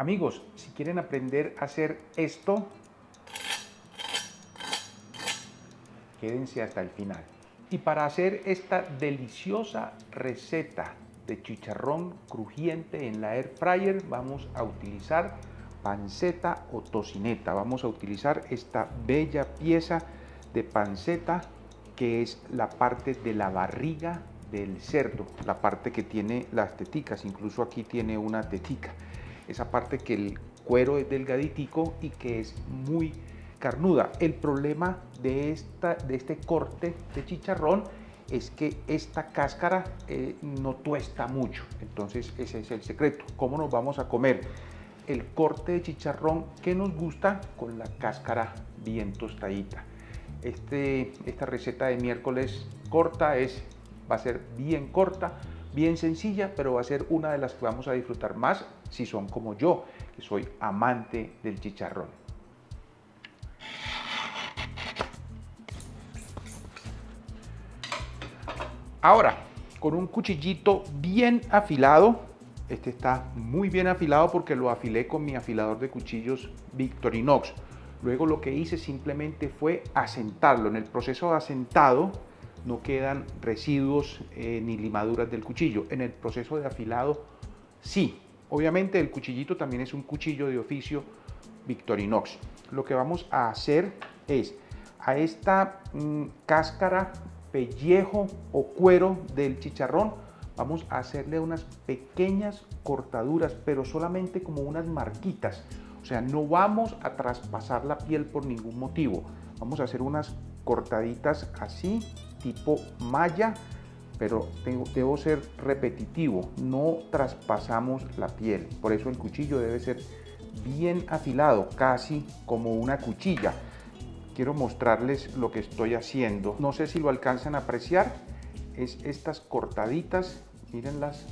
Amigos, si quieren aprender a hacer esto, quédense hasta el final. Y para hacer esta deliciosa receta de chicharrón crujiente en la air fryer vamos a utilizar panceta o tocineta. Vamos a utilizar esta bella pieza de panceta que es la parte de la barriga del cerdo, la parte que tiene las teticas, incluso aquí tiene una tetica. Esa parte que el cuero es delgaditico y que es muy carnuda. El problema de, esta, de este corte de chicharrón es que esta cáscara eh, no tuesta mucho. Entonces ese es el secreto. ¿Cómo nos vamos a comer el corte de chicharrón que nos gusta con la cáscara bien tostadita? Este, esta receta de miércoles corta es, va a ser bien corta, bien sencilla, pero va a ser una de las que vamos a disfrutar más si son como yo, que soy amante del chicharrón. Ahora, con un cuchillito bien afilado, este está muy bien afilado porque lo afilé con mi afilador de cuchillos Victorinox. Luego lo que hice simplemente fue asentarlo. En el proceso de asentado no quedan residuos eh, ni limaduras del cuchillo. En el proceso de afilado sí. Obviamente el cuchillito también es un cuchillo de oficio Victorinox. Lo que vamos a hacer es a esta mm, cáscara pellejo o cuero del chicharrón, vamos a hacerle unas pequeñas cortaduras, pero solamente como unas marquitas. O sea, no vamos a traspasar la piel por ningún motivo. Vamos a hacer unas cortaditas así, tipo malla, pero tengo, debo ser repetitivo. No traspasamos la piel. Por eso el cuchillo debe ser bien afilado, casi como una cuchilla quiero mostrarles lo que estoy haciendo. No sé si lo alcanzan a apreciar. Es estas cortaditas, mírenlas.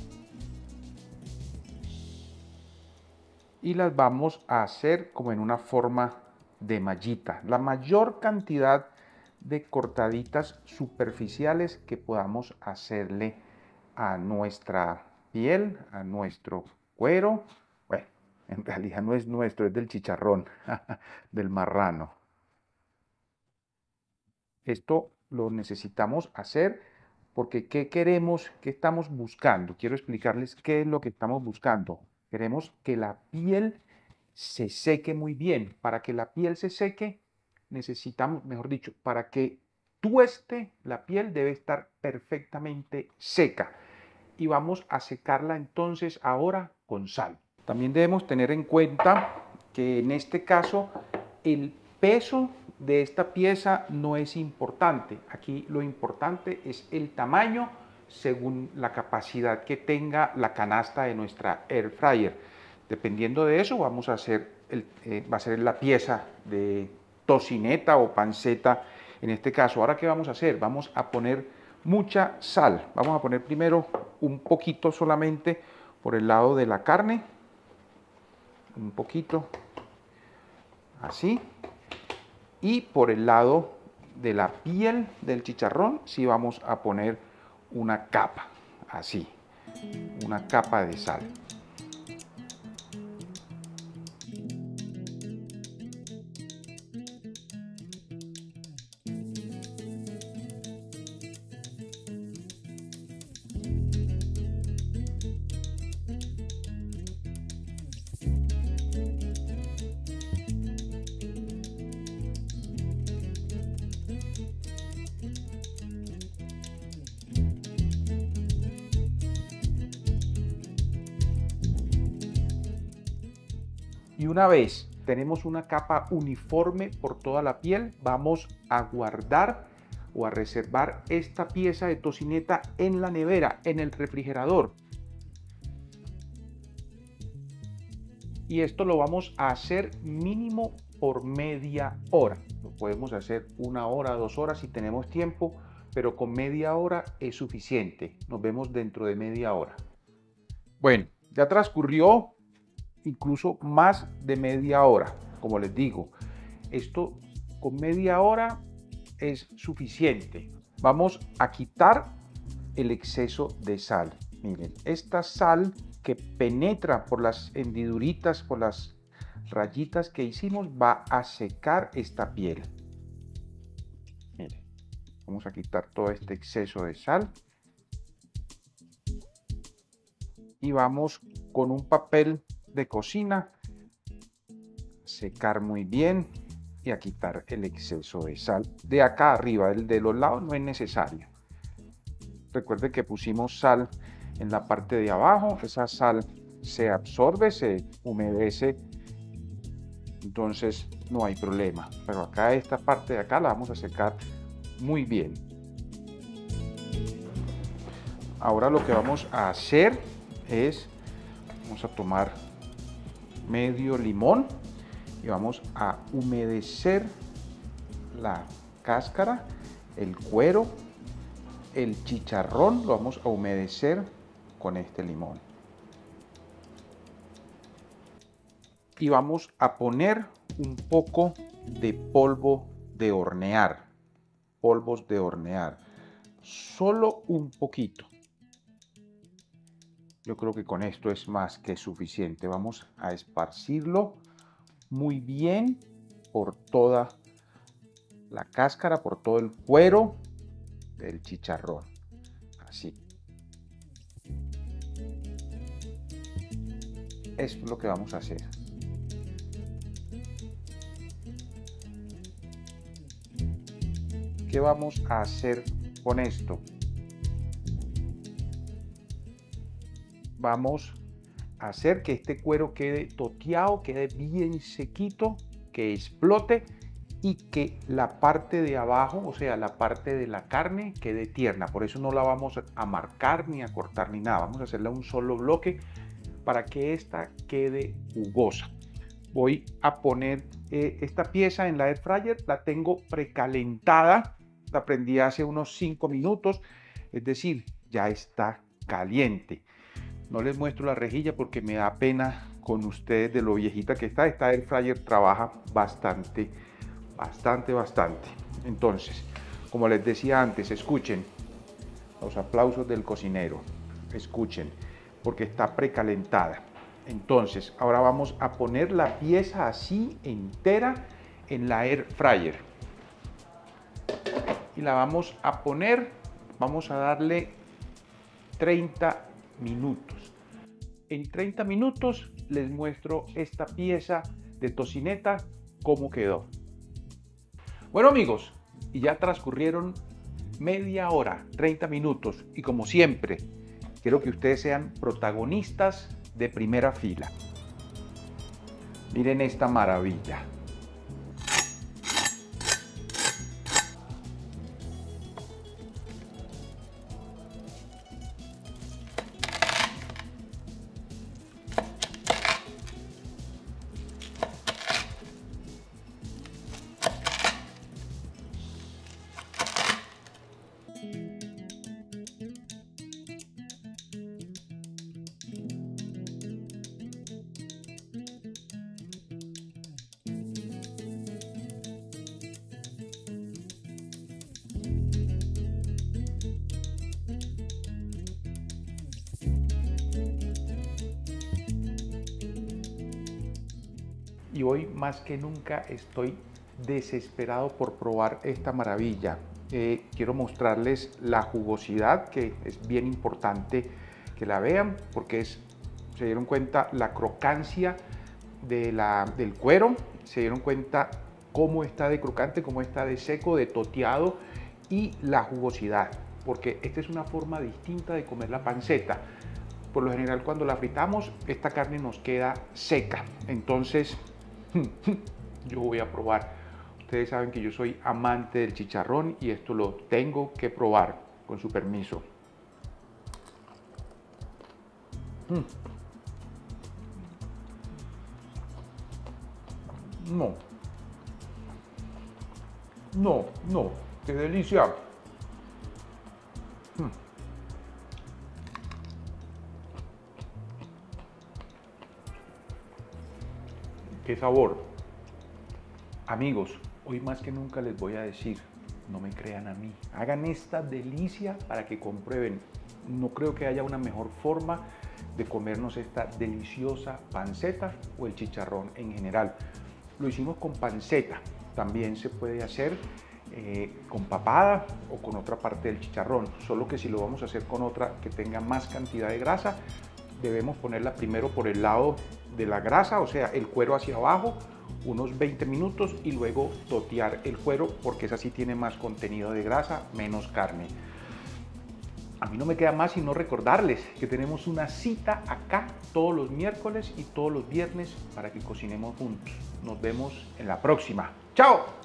Y las vamos a hacer como en una forma de mallita. La mayor cantidad de cortaditas superficiales que podamos hacerle a nuestra piel, a nuestro cuero. Bueno, en realidad no es nuestro, es del chicharrón, del marrano. Esto lo necesitamos hacer porque ¿qué queremos? ¿Qué estamos buscando? Quiero explicarles qué es lo que estamos buscando. Queremos que la piel se seque muy bien. Para que la piel se seque, necesitamos, mejor dicho, para que tueste la piel debe estar perfectamente seca. Y vamos a secarla entonces ahora con sal. También debemos tener en cuenta que en este caso el peso de esta pieza no es importante. Aquí lo importante es el tamaño según la capacidad que tenga la canasta de nuestra air fryer. Dependiendo de eso vamos a hacer eh, va a ser la pieza de tocineta o panceta en este caso. Ahora qué vamos a hacer? Vamos a poner mucha sal. Vamos a poner primero un poquito solamente por el lado de la carne. Un poquito así y por el lado de la piel del chicharrón sí vamos a poner una capa, así, una capa de sal. Y una vez tenemos una capa uniforme por toda la piel, vamos a guardar o a reservar esta pieza de tocineta en la nevera, en el refrigerador. Y esto lo vamos a hacer mínimo por media hora. Lo podemos hacer una hora, dos horas si tenemos tiempo, pero con media hora es suficiente. Nos vemos dentro de media hora. Bueno, ya transcurrió incluso más de media hora. Como les digo, esto con media hora es suficiente. Vamos a quitar el exceso de sal. Miren, esta sal que penetra por las hendiduritas, por las rayitas que hicimos, va a secar esta piel. Mire, vamos a quitar todo este exceso de sal. Y vamos con un papel de cocina secar muy bien y a quitar el exceso de sal de acá arriba, el de los lados no es necesario. Recuerde que pusimos sal en la parte de abajo, esa sal se absorbe, se humedece, entonces no hay problema. Pero acá esta parte de acá la vamos a secar muy bien. Ahora lo que vamos a hacer es, vamos a tomar medio limón y vamos a humedecer la cáscara, el cuero, el chicharrón, lo vamos a humedecer con este limón. Y vamos a poner un poco de polvo de hornear, polvos de hornear, solo un poquito. Yo creo que con esto es más que suficiente. Vamos a esparcirlo muy bien por toda la cáscara, por todo el cuero del chicharrón. Así. Esto es lo que vamos a hacer. ¿Qué vamos a hacer con esto? Vamos hacer que este cuero quede toteado, quede bien sequito, que explote y que la parte de abajo, o sea, la parte de la carne quede tierna. Por eso no la vamos a marcar ni a cortar ni nada. Vamos a hacerla un solo bloque para que esta quede jugosa. Voy a poner eh, esta pieza en la air fryer, la tengo precalentada, la prendí hace unos 5 minutos, es decir, ya está caliente. No les muestro la rejilla porque me da pena con ustedes de lo viejita que está. Esta air fryer trabaja bastante, bastante, bastante. Entonces, como les decía antes, escuchen los aplausos del cocinero. Escuchen, porque está precalentada. Entonces, ahora vamos a poner la pieza así entera en la air fryer. Y la vamos a poner, vamos a darle 30 minutos. En 30 minutos les muestro esta pieza de tocineta, cómo quedó. Bueno amigos, y ya transcurrieron media hora, 30 minutos, y como siempre, quiero que ustedes sean protagonistas de primera fila. Miren esta maravilla. Y hoy más que nunca estoy desesperado por probar esta maravilla. Eh, quiero mostrarles la jugosidad que es bien importante que la vean porque es, se dieron cuenta la crocancia de la, del cuero, se dieron cuenta cómo está de crocante, cómo está de seco, de toteado y la jugosidad, porque esta es una forma distinta de comer la panceta. Por lo general cuando la fritamos esta carne nos queda seca, entonces yo voy a probar. Ustedes saben que yo soy amante del chicharrón y esto lo tengo que probar con su permiso. Mm. No. No, no. Qué delicia. Qué sabor. Amigos, hoy más que nunca les voy a decir, no me crean a mí. Hagan esta delicia para que comprueben. No creo que haya una mejor forma de comernos esta deliciosa panceta o el chicharrón en general. Lo hicimos con panceta, también se puede hacer eh, con papada o con otra parte del chicharrón, solo que si lo vamos a hacer con otra que tenga más cantidad de grasa, debemos ponerla primero por el lado de la grasa, o sea, el cuero hacia abajo, unos 20 minutos y luego totear el cuero porque esa sí tiene más contenido de grasa, menos carne. A mí no me queda más sino recordarles que tenemos una cita acá todos los miércoles y todos los viernes para que cocinemos juntos. Nos vemos en la próxima. ¡Chao!